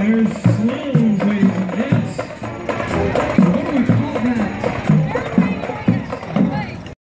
players.